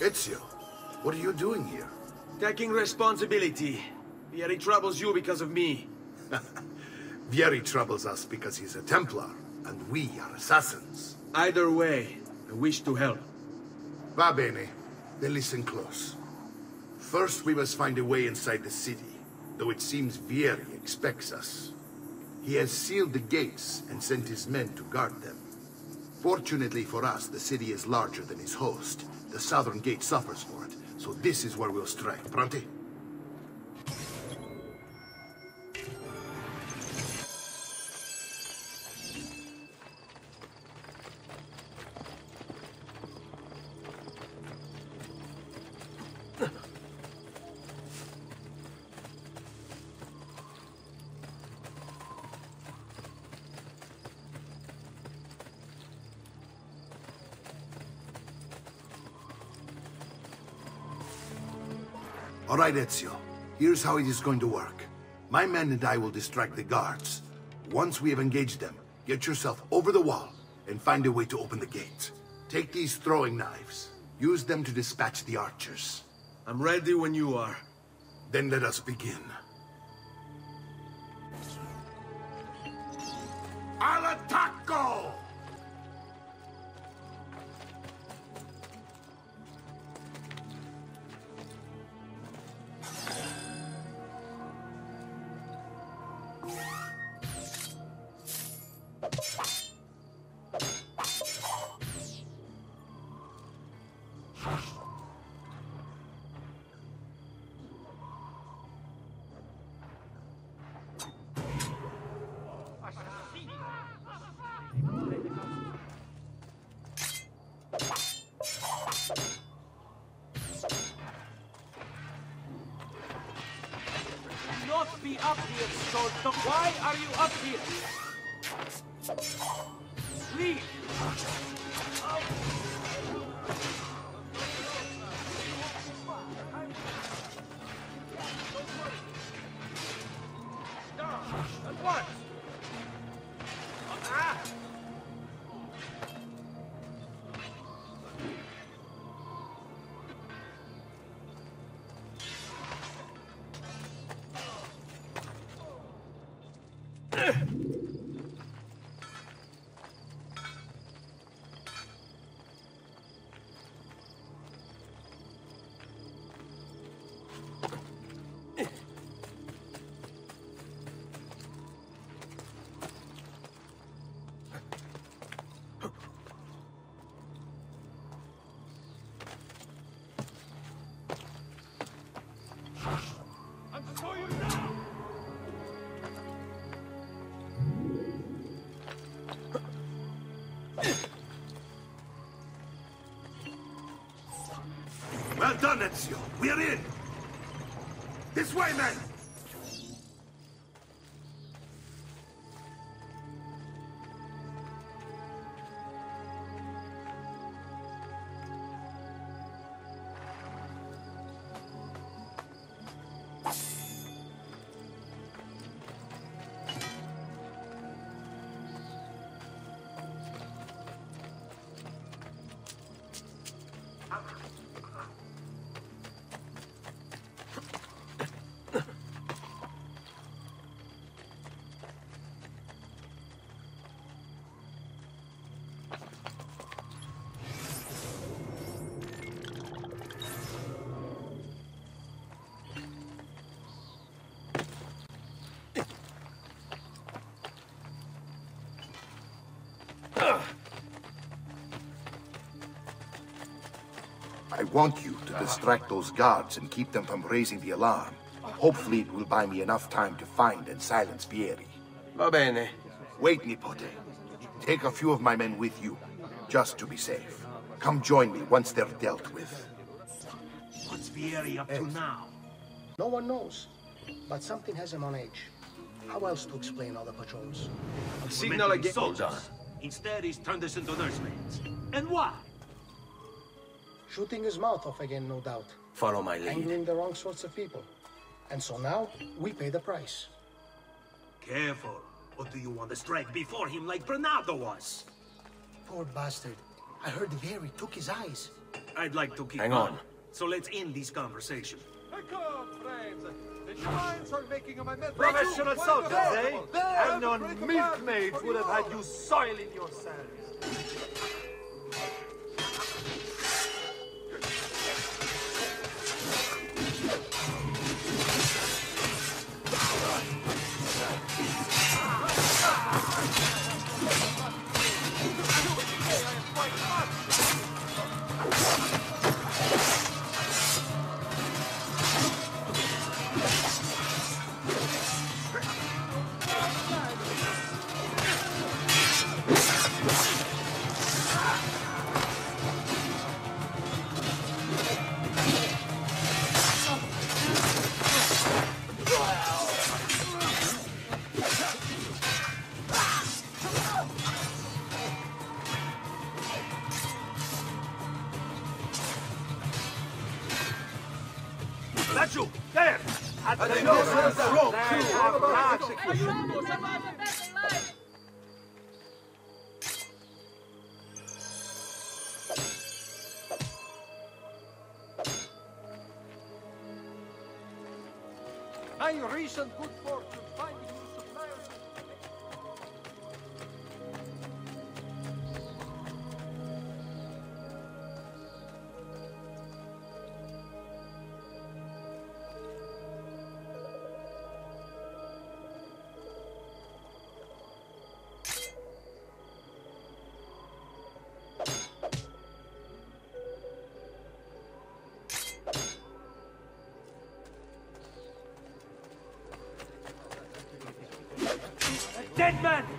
Ezio, what are you doing here? Taking responsibility. Vieri troubles you because of me. Vieri troubles us because he's a Templar, and we are assassins. Either way, I wish to help. Va bene. Then listen close. First, we must find a way inside the city, though it seems Vieri expects us. He has sealed the gates and sent his men to guard them. Fortunately for us, the city is larger than his host. The southern gate suffers for it, so this is where we'll strike. Pronti? All right, Ezio. Here's how it is going to work. My men and I will distract the guards. Once we have engaged them, get yourself over the wall and find a way to open the gate. Take these throwing knives. Use them to dispatch the archers. I'm ready when you are. Then let us begin. Up here, Stolta. Why are you up here? Leave! We're in. This way, men! Want you to distract those guards and keep them from raising the alarm. Hopefully it will buy me enough time to find and silence Vieri. Va bene. Wait, Nipote. Take a few of my men with you, just to be safe. Come join me once they're dealt with. What's Vieri up to eh. now? No one knows, but something has him on edge. How else to explain all the patrols? A Signal again. soldiers. Instead, he's turned us into nursemaids. And why? Shooting his mouth off again, no doubt. Follow my lead. Angling the wrong sorts of people. And so now, we pay the price. Careful. Or do you want to strike before him like Bernardo was? Poor bastard. I heard Vieri took his eyes. I'd like to keep Hang on. So let's end this conversation. Come, friends. The Shrines are making a magnificent... Professional soldiers, eh? There, And on bring a milkmaids would have had you. you soiling yourselves. My recent good fortune Dead man!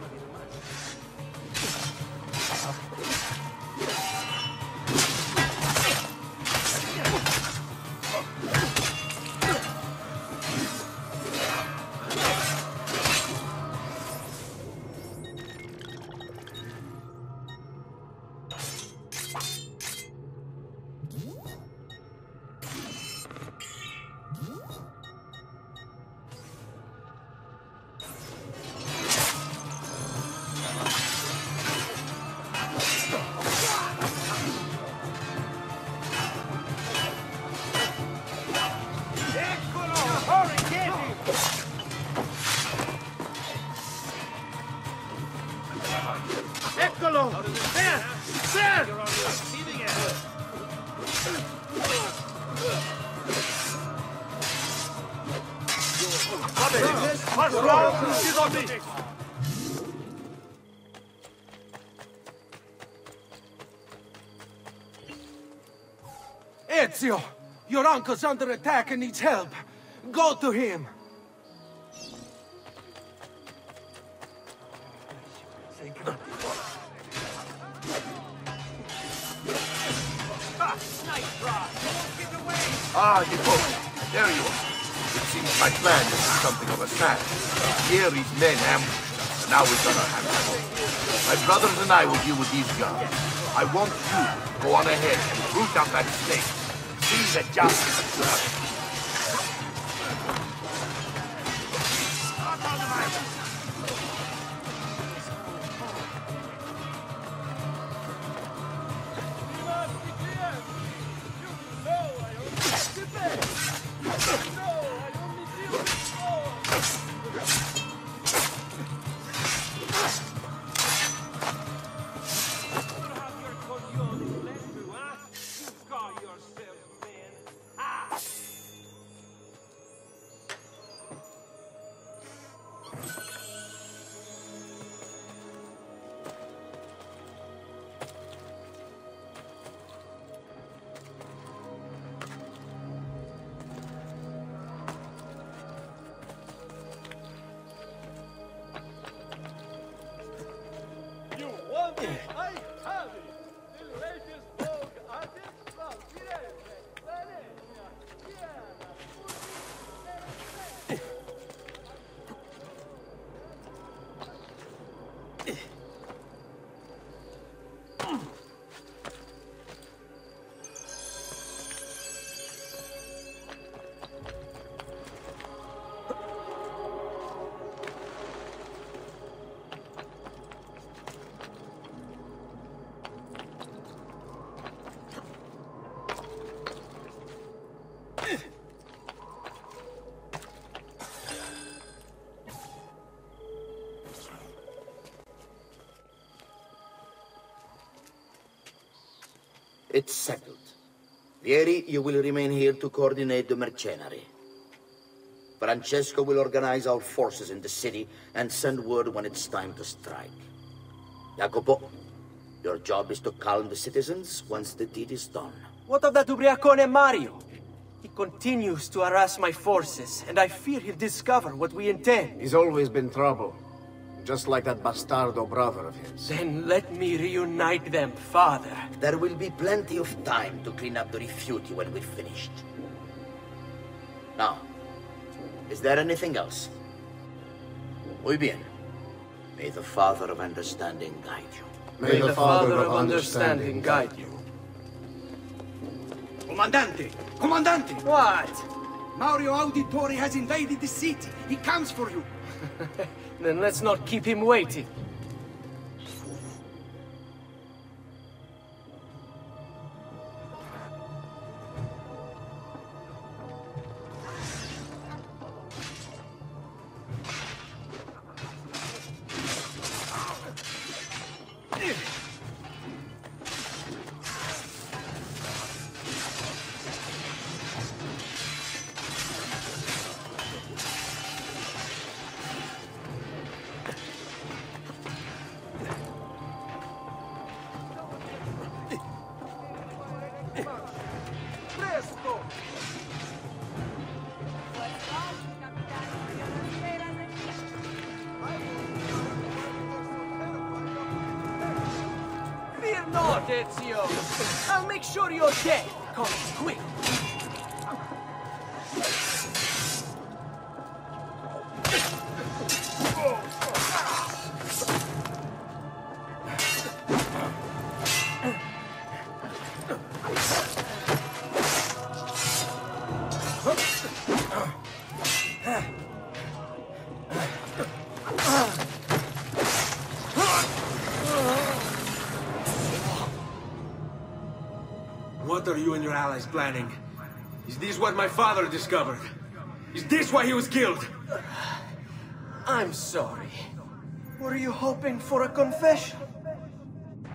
Me! Ezio! Your uncle's under attack and needs help. Go to him. Ah, Niccolo, there you are. It seems my plan is something of a snag. Vieri's men ambushed us, now we've got our hands full. My brothers and I will deal with these guys. I want you to go on ahead and root out that snake. See that justice is done. It's settled. Vieri, you will remain here to coordinate the mercenary. Francesco will organize our forces in the city and send word when it's time to strike. Jacopo, your job is to calm the citizens once the deed is done. What of that Ubriacone Mario? He continues to harass my forces, and I fear he'll discover what we intend. He's always been trouble. Just like that bastardo brother of his. Then let me reunite them, father. There will be plenty of time to clean up the refuti when we're finished. Now, is there anything else? Muy bien. May the Father of Understanding guide you. May the Father of Understanding guide you. Comandante! Comandante! What? Mario Auditore has invaded the city. He comes for you. Then let's not keep him waiting. Fear not, Ezio! I'll make sure you're death Come quick. What are you and your allies planning? Is this what my father discovered? Is this why he was killed? I'm sorry. Were you hoping for a confession?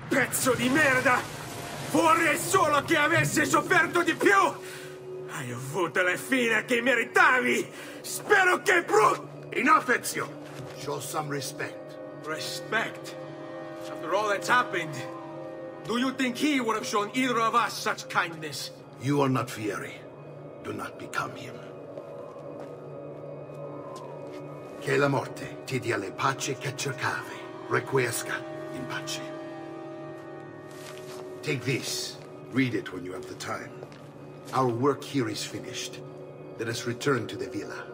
Pezzo di merda! Vorrei solo che avessi sofferto di più! Hai avuto la fine che meritavi! Spero che brutto! Enough, Ezio! Show some respect. Respect? After all that's happened, do you think he would have shown either of us such kindness? You are not Vieri. Do not become him. Che la morte ti dia le pace che cercavi. Requiesca in pace. Take this. Read it when you have the time. Our work here is finished. Let us return to the villa.